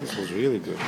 This was really good.